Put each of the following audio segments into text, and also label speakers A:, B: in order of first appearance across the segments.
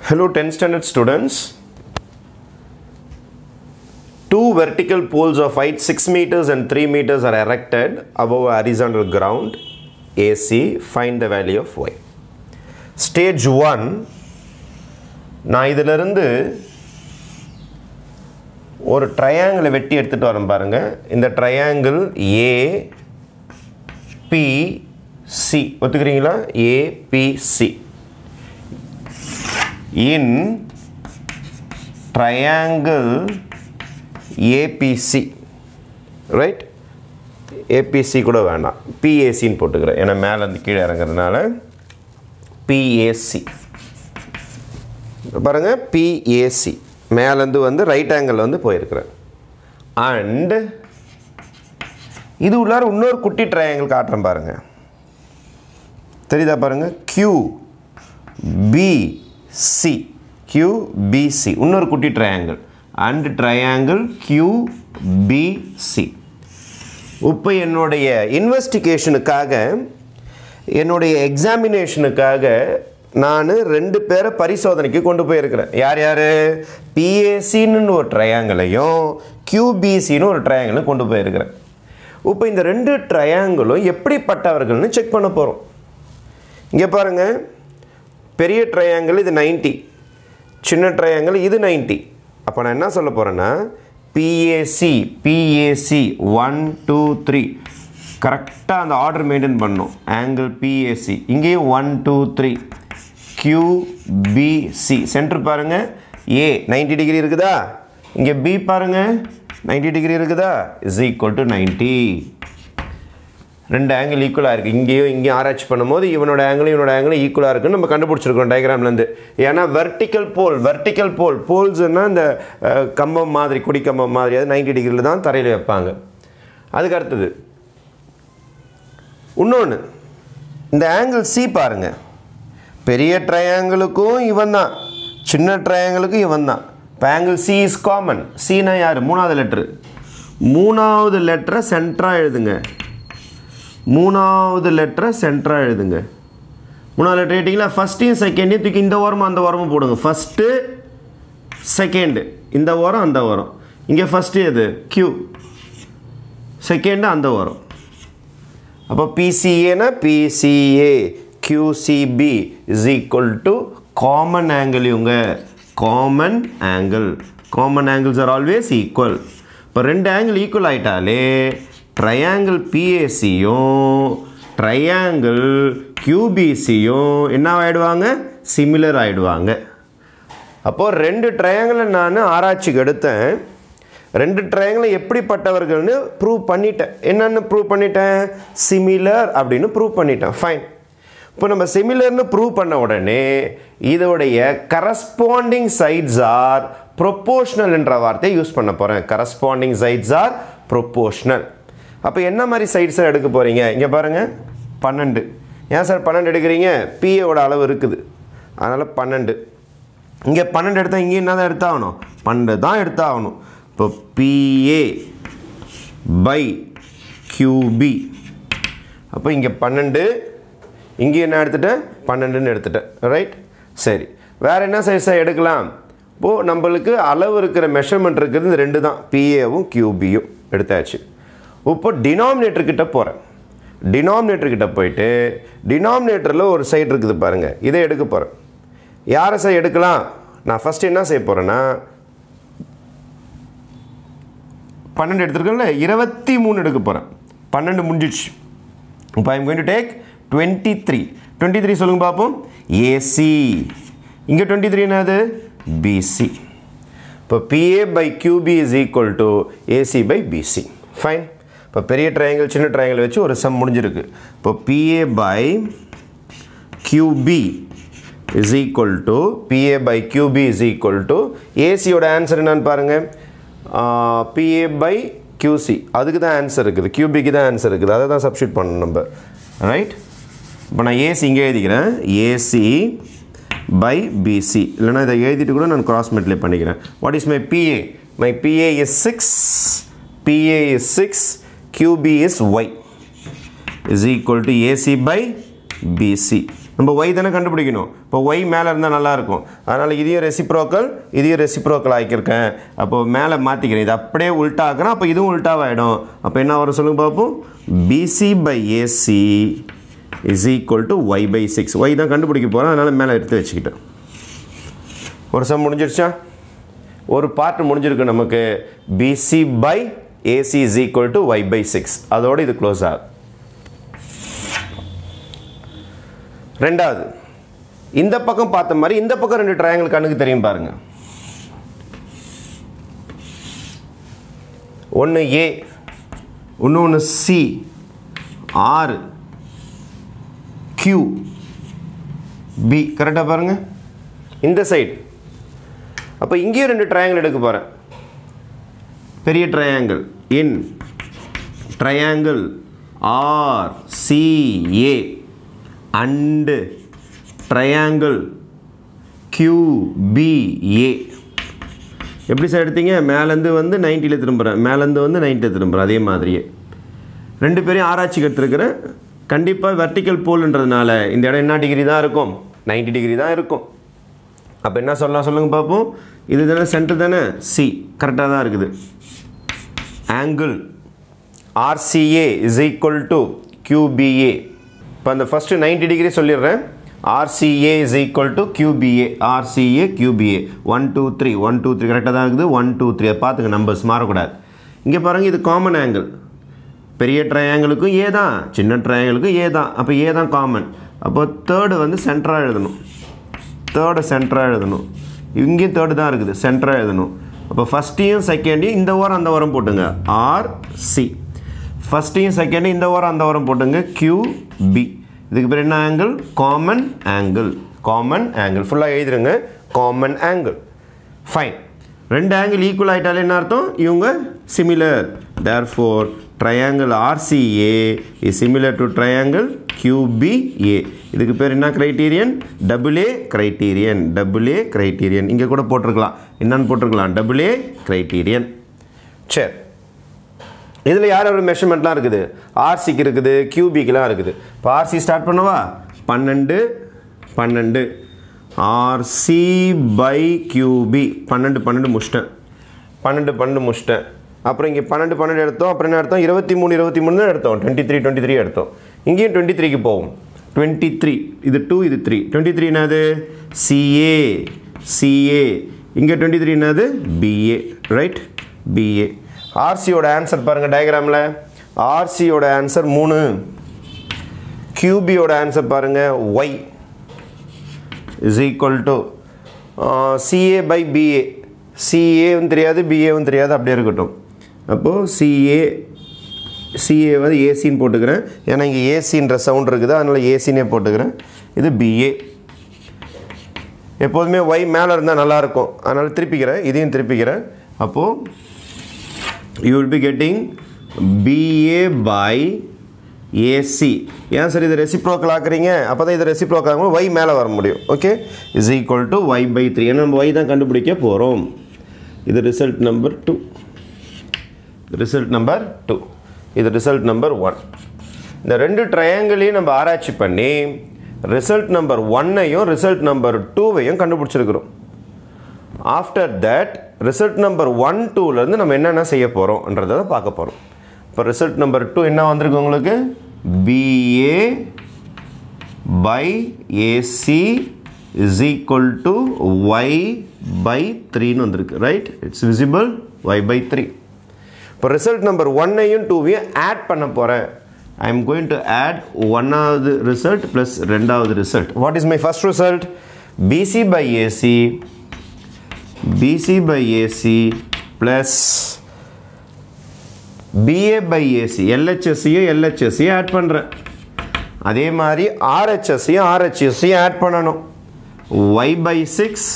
A: Hello 10th standard students. Two vertical poles of height 6 meters and 3 meters are erected above a horizontal ground AC. Find the value of y. Stage 1 நான் இதிலிருந்து ஒரு ட்ரையாங்கிளை வெட்டி எடுத்துகிட்டு வரேன் பாருங்கள் இந்த triangle A B C ஒத்துக்கிறீங்களா ABC in triangle ABC right ABC கூட வேண்டாம். பிஏசின்னு போட்டுக்கிறேன். ஏன்னா மேலேருந்து கீழே இறங்குறதுனால பிஏசி பாருங்கள் பிஏசி மேலேருந்து வந்து ரைட் ஆங்கிள் வந்து போயிருக்கிறேன். அண்ட் இது உள்ளார இன்னொரு குட்டி ட்ரையாங்கிள் காட்டுறேன் பாருங்கள் தெரியுதா பாருங்கள் கியூ சி கியூபிசி இன்னொரு குட்டி ட்ரையாங்கிள் அண்ட் ட்ரையாங்கிள் கியூபிசி இப்போ என்னுடைய இன்வெஸ்டிகேஷனுக்காக என்னுடைய எக்ஸாமினேஷனுக்காக நான் ரெண்டு பேரை பரிசோதனைக்கு கொண்டு போயிருக்கிறேன். யார் யார்? பிஏசின்னு ஒரு ட்ரையாங்கிளையும் கியூபிசின்னு ஒரு ட்ரையாங்கிளும் கொண்டு போயிருக்கிறேன். இப்போ இந்த ரெண்டு ட்ரையாங்கிளும் எப்படிப்பட்டவர்கள்னு செக் பண்ண போகிறோம் இங்கே பாருங்கள் பெரிய ட்ரையாங்கிள் இது 90 சின்ன ட்ரையாங்கிள் இது 90 அப்போ நான் என்ன சொல்ல போகிறேன்னா BAC BAC one two three கரெக்டாக அந்த ஆர்டர் மெயின்டைன் பண்ணும். ஆங்கிள் பிஏசி இங்கேயும் one two three QBC centre பாருங்கள் ஏ 90 டிகிரி இருக்குதா? இங்கே பி பாருங்கள் 90 டிகிரி இருக்குதா? இஸ் ஈக்குவல் டு நைன்ட்டி ரெண்டு ஆங்கிள் ஈக்குவலாக இருக்குது இங்கேயும் இங்கேயும் ஆராய்ச்சி பண்ணும்போது இவனோட ஆங்கிளும் இவனோட ஆங்கிளும் ஈக்குவலாக இருக்குன்னு நம்ம கண்டுபிடிச்சிருக்கோம் டயக்ராம்லேருந்து ஏன்னா வெர்டிக்கல் போல் வெர்டிக்கல் போல் போல்ஸ்னால் இந்த கம்பம் மாதிரி குடி கம்பம் மாதிரி அது நைன்டி டிகிரியில் தான் தரையில் வைப்பாங்க. அதுக்கு அடுத்தது இன்னொன்று இந்த ஆங்கிள் சி பாருங்கள் பெரிய ட்ரையாங்கிளுக்கும் இவன் தான். சின்ன ட்ரையாங்கிளுக்கும் இவன் தான். இப்போ ஆங்கிள் சி இஸ் காமன் சீனா யார்? மூணாவது லெட்ரு மூணாவது லெட்டரை சென்டராக எழுதுங்க. மூணாவது லெட்டரை சென்டராக எழுதுங்க. மூணாவது லெட்டர் கேட்டிங்களா? ஃபஸ்ட்டையும் செகண்டையும் தூக்கி இந்த ஓரமும் அந்த ஓரமும் போடுங்க. ஃபஸ்ட்டு செகண்டு இந்த ஓரம் அந்த ஓரம் இங்கே ஃபஸ்ட்டு எது? க்யூ செகண்டு அந்த ஓரம் அப்போ பிசிஏனா BCA QCB is equal to common angle இவங்க. Common angle common angles are always equal இப்போ ரெண்டு ஆங்கிள் ஈக்குவல் ஆகிட்டாலே ட்ரையாங்கிள் பிஏசியும் ட்ரையாங்கிள் கியூபிசியும் என்ன ஆகிடுவாங்க சிமிலர் ஆகிடுவாங்க அப்போது ரெண்டு ட்ரையாங்கிளை நான் ஆராய்ச்சிக்கு எடுத்தேன். ரெண்டு ட்ரையாங்கிளும் எப்படிப்பட்டவர்கள்னு ப்ரூவ் பண்ணிட்டேன். என்னென்னு ப்ரூவ் பண்ணிட்டேன்? சிமிலர் அப்படின்னு ப்ரூவ் பண்ணிட்டேன். ஃபைன் இப்போ நம்ம சிமிலர்னு ப்ரூவ் பண்ண உடனே இதோடைய கரஸ்பாண்டிங் சைட்ஸ் ஆர் ப்ரொப்போஷ்னல் என்ற வார்த்தையை யூஸ் பண்ண போகிறேன் கரஸ்பாண்டிங் சைட்ஸ் ஆர் ப்ரொப்போஷ்னல் அப்போ என்ன மாதிரி சைட்ஸை எடுக்க போகிறீங்க இங்கே பாருங்கள் பன்னெண்டு. ஏன் சார் பன்னெண்டு எடுக்கிறீங்க? பிஏவோட அளவு இருக்குது. அதனால் பன்னெண்டு. இங்கே பன்னெண்டு எடுத்தால் இங்கே என்ன தான் எடுத்தாகணும்? பன்னெண்டு தான் எடுத்தாகணும். இப்போ பிஏ பை கியூபி அப்போ இங்கே பன்னெண்டு. இங்கே என்ன எடுத்துட்டேன்? பன்னெண்டுன்னு எடுத்துட்டேன். ரைட் சரி. வேறு என்ன சைஸாக எடுக்கலாம்? இப்போது நம்மளுக்கு அளவு இருக்கிற மெஷர்மெண்ட் இருக்கிறது இந்த ரெண்டு தான். பிஏவும் கியூபியும் எடுத்தாச்சு. இப்போ டினாமினேட்டர் கிட்ட போகிறேன் டினாமினேட்டர் கிட்ட போயிட்டு டினாமினேட்டரில் ஒரு சைடு இருக்குது பாருங்கள் இதை எடுக்க போகிறேன் யாரை சார் எடுக்கலாம்? நான் ஃபஸ்ட்டு என்ன செய்ய போகிறேன்னா பன்னெண்டு எடுத்துருக்கேன்ல இருபத்தி மூணு எடுக்க போகிறேன் பன்னெண்டு முடிஞ்சிடுச்சு. இப்போ I'm going to take twenty three twenty three சொல்லுங்க பார்ப்போம் ஏசி இங்கே டுவெண்ட்டி த்ரீ என்னது பிசி இப்போ BA by QB is equal to AC by BC fine இப்போ பெரிய ட்ரையாங்கிள் சின்ன ட்ரையாங்கிள் வச்சு ஒரு சம் முடிஞ்சிருக்கு. இப்போ BA by QB is equal to BA by QB is equal to ஏசியோட answer என்னன்னு பாருங்கள் பிஏ பை கியூசி அதுக்கு தான் ஆன்சர் இருக்குது. கியூபிக்கு தான் ஆன்சர் இருக்குது. அதை தான் சப்ஸ்டியூட் பண்ணணும் நம்ம. ரைட் இப்போ நான் ஏசி இங்கே எழுதிக்கிறேன். ஏசி பை பிசி இல்லைனா இதை எழுதிட்டு கூட நான் கிராஸ் மெட்லே பண்ணிக்கிறேன். What is my BA my BA is six BA is six QB is Y is equal to AC by BC நம்ம ஒய் தானே கண்டுபிடிக்கணும். இப்போ ஒய் மேலே இருந்தால் நல்லாயிருக்கும் அதனால் இதையும் ரெசிப்ரோக்கல் இதையும் ரெசிப்ரோக்கல் ஆக்கியிருக்கேன். அப்போ மேலே மாற்றிக்கிறேன் இது அப்படியே உல்ட்டா ஆக்குறேன் அப்போ இதுவும் உல்ட்டாவாகிடும் அப்போ என்ன வரும் சொல்லுங்க பார்ப்போம் BC by AC is equal to Y by six Y தான் கண்டுபிடிக்க போகிறேன் அதனால் மேலே எடுத்து வச்சுக்கிட்டேன். ஒரு சம் முடிஞ்சிருச்சா? ஒரு பார்ட் முடிஞ்சிருக்கு நமக்கு. BC by AC is equal to Y by six அதோடு இது க்ளோஸ் ஆகுது. ரெண்டாவது. இந்த பக்கம் பார்த்த மாதிரி இந்த பக்கம் ரெண்டு ட்ரையாங்கிள் கண்ணுக்கு தெரியும் பாருங்கள் ஒன்று ஏ ஒன்று ஒன்று சி ஆறு கியூ பி கரெக்டாக பாருங்கள் இந்த சைடு அப்போ இங்கேயும் ரெண்டு ட்ரையாங்கிள் எடுக்க போகிறேன் பெரிய triangle in triangle R and triangle and triangle QBA எப்படி சார் எடுத்தீங்க? மேலேருந்து வந்து நைன்ட்டியில் திரும்புகிறேன் மேலேருந்து வந்து நைன்ட்டியில் திரும்புகிறேன் அதே மாதிரியே. ரெண்டு பேரையும் ஆராய்ச்சிக்கு எடுத்துருக்கிறேன் கண்டிப்பாக வெர்டிக்கல் போல்ன்றதுனால இந்த இடம் என்ன டிகிரி தான் இருக்கும்? 90 டிகிரி தான் இருக்கும். அப்போ என்ன சொல்லலாம் சொல்லுங்கள் பார்ப்போம் இது தானே சென்டர் தானே? சி கரெக்டாக தான் இருக்குது. Angle RCA is equal to QBA இப்போ அந்த ஃபஸ்ட்டு 90 டிகிரி சொல்லிடுறேன். RCA is equal to QBA RCA QBA one two three one two three கரெக்டாக தான் இருக்குது. ஒன் டூ த்ரீ அதை பார்த்துங்க நம்பர்ஸ் மாறக்கூடாது. இங்கே பாருங்கள் இது காமன் ஆங்கிள் பெரிய ட்ரையாங்கிளுக்கும் ஏ தான். சின்ன ட்ரையாங்கிளுக்கும் ஏ தான். அப்போ ஏ தான் காமன் அப்போ தேர்டு வந்து சென்டராக எழுதணும். தேர்டை சென்டராக எழுதணும். இங்கேயும் தேர்டு தான் இருக்குது. சென்டராக எழுதணும். அப்போ ஃபஸ்ட்டையும் செகண்டையும் இந்த வாரம் அந்த ஓரம் போட்டுங்க. ஆர் சி ஃபஸ்ட்டையும் செகண்டையும் இந்த வாரம் அந்த ஓரம் போட்டுங்க. QB இதுக்கு பேர் என்ன angle common angle common angle ஃபுல்லாக எழுதிருங்க. காமன் ஆங்கிள் ஃபைன் ரெண்டு ஆங்கிள் ஈக்குவல் ஆகிட்டாலே என்ன அர்த்தம்? இவங்க similar therefore triangle RCA is similar to triangle QBA இதுக்கு பேர் என்ன criterion double A criterion double A criterion இங்கே கூட போட்டிருக்கலாம். என்னன்னு போட்டிருக்கலாம். டபுள் ஏ கிரைட்டீரியன் சரி. இதில் யார் யார் மெஷர்மெண்ட்லாம் இருக்குது? ஆர்சிக்கு இருக்குது கியூபிக்கெலாம் இருக்குது. இப்போ ஆர்சி ஸ்டார்ட் பண்ணவா? பன்னெண்டு பன்னெண்டு. ஆர்சி பை கியூபி பன்னெண்டு பன்னெண்டு முடிச்சிட்டேன். பன்னெண்டு பன்னெண்டு முடிச்சிட்டேன். அப்புறம் இங்கே பன்னெண்டு பன்னெண்டு எடுத்தோம். அப்புறம் என்ன எடுத்தோம்? இருபத்தி மூணு இருபத்தி மூணு தான் எடுத்தோம். டுவெண்ட்டி த்ரீ டுவெண்ட்டி த்ரீ எடுத்தோம். இங்கேயும் டுவெண்ட்டி த்ரீக்கு போவோம். டுவெண்ட்டி த்ரீ இது டூ இது த்ரீ டுவெண்ட்டி த்ரீ என்னது? சிஏ சிஏ இங்கே டுவெண்ட்டி த்ரீ என்னது பிஏ ரைட் பிஏ ஆர்சியோட ஆன்சர் பாருங்கள் டயக்ராமில் ஆர்சியோட ஆன்சர் மூணு. கியூபியோட ஆன்சர் பாருங்கள் Y is equal to CA by BA சிஏவும் தெரியாது பிஏவும் தெரியாது. அப்படியே இருக்கட்டும். அப்போது சிஏ சிஏ வந்து ஏசின்னு போட்டுக்கிறேன். ஏன்னா இங்கே ஏசின்ற சவுண்ட் இருக்குது அதனால் ஏசினே போட்டுக்கிறேன். இது பிஏ எப்போதுமே ஒய் மேலே இருந்தால் நல்லாயிருக்கும் அதனால் திருப்பிக்கிறேன் இதையும் திருப்பிக்கிறேன். அப்போது you will be getting BA by AC ஏன் சார் இது ரெசிப்ரோக்கல் ஆக்குறீங்க? அப்போ தான் இது ரெசிப்ரோக்கல் ஆகும் ஒய் மேலே வர முடியும். Okay is equal to Y by three ஏன்னா நம்ம ஒய் தான் கண்டுபிடிக்க போகிறோம் இது result number two result number two. இது ரிசல்ட் நம்பர் ஒன். இந்த ரெண்டு ட்ரையாங்கிளையும் நம்ம ஆராய்ச்சி பண்ணி ரிசல்ட் நம்பர் ஒன்னையும் ரிசல்ட் நம்பர் டூவையும் கண்டுபிடிச்சிருக்கிறோம். After that result number one டூலேருந்து நம்ம என்னென்ன செய்ய போகிறோம்ன்றதை தான் பார்க்க போகிறோம் இப்போ ரிசல்ட் நம்பர் டூ என்ன வந்திருக்கு உங்களுக்கு? BA by AC is equal to Y by த்ரீன்னு வந்திருக்கு right it's visible Y by three இப்போ ரிசல்ட் நம்பர் ஒன்னையும் டூவையும் ஆட் பண்ண போகிறேன் I am going to add ஒன்னாவது ரிசல்ட் ப்ளஸ் ரெண்டாவது result what is my first result BC by AC BC by AC plus BA by AC எல்ஹெச்எஸ்சியும் எல்ஹெச்எஸ்சியும் add பண்ணுறேன் அதே மாதிரி ஆர்ஹெச்எஸ்சியும் ஆர்ஹெச்எஸ்சியும் ஆட் பண்ணணும். Y by six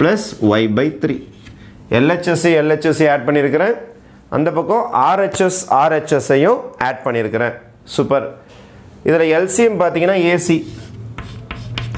A: plus Y by three எல்ஹெச்எஸ்சி எல்ஹெச்எஸ்சி ஆட் பண்ணியிருக்கிறேன் அந்த பக்கம் ஆர்ஹெச்எஸ் ஆர்ஹெச்எஸ்ஸையும் ஆட் பண்ணியிருக்கிறேன் சூப்பர். இதில் எல்சிஎம் பார்த்தீங்கன்னா ஏசி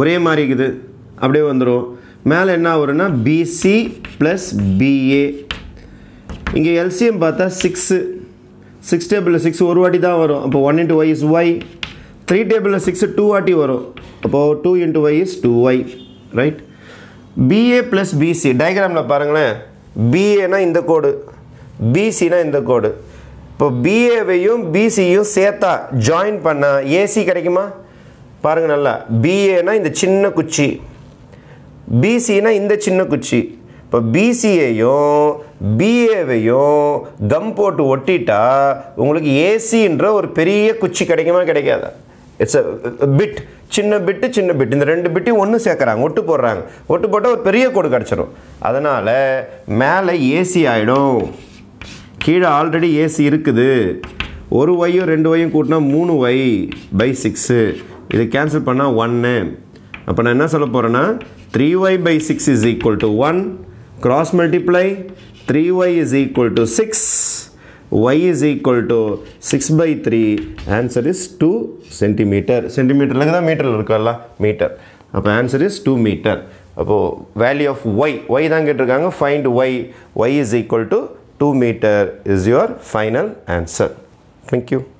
A: ஒரே மாதிரி இருக்குது. அப்படியே வந்துடும் மேலே என்ன வரும்னா பிசி ப்ளஸ் பிஏ இங்கே எல்சிஎம் பார்த்தா சிக்ஸு சிக்ஸ் டேபிளில் சிக்ஸ் ஒரு வாட்டி தான் வரும். அப்போ one into Y is Y three டேபிளில் சிக்ஸு டூ வாட்டி வரும். அப்போது two into Y is two Y right BA plus BC டயக்ராமில் பாருங்களேன். பிஏனா இந்த கோடு பிசினா இந்த கோடு. இப்போ பிஏவையும் பிசியும் சேர்த்தா ஜாயின் பண்ணால் ஏசி கிடைக்குமா? பாருங்கள் நல்லா. பிஏனா இந்த சின்ன குச்சி. பிசினா இந்த சின்ன குச்சி. இப்போ பிசிஏயும் பிஏவையும் கம் போட்டு ஒட்டிட்டா உங்களுக்கு ஏசின்ற ஒரு பெரிய குச்சி கிடைக்குமா கிடைக்காதா? இட்ஸ் அ பிட் சின்ன பிட்டு சின்ன பிட் இந்த ரெண்டு பிட்டையும் ஒன்று சேர்க்குறாங்க ஒட்டு போடுறாங்க. ஒட்டு போட்டால் ஒரு பெரிய கோடு கிடச்சிரும். அதனால் மேலே ஏசி ஆகிடும் கீழே ஆல்ரெடி ஏசி இருக்குது. ஒரு ஒய்யும் ரெண்டு ஒய்யும் கூட்டினா மூணு ஒய் பை சிக்ஸு இதை கேன்சல் பண்ணால் ஒன்று அப்போ நான் என்ன சொல்ல போகிறேன்னா three Y by six is equal to one cross multiply three Y is equal to six Y is equal to six by three answer is two centimetre சென்டிமீட்டரில் தான் மீட்டரில் இருக்குல்ல மீட்டர் அப்போ ஆன்சர் இஸ் டூ மீட்டர் அப்போது value of Y Y தான் கேட்டிருக்காங்க find Y Y is equal to 2 meter is your final answer. Thank you.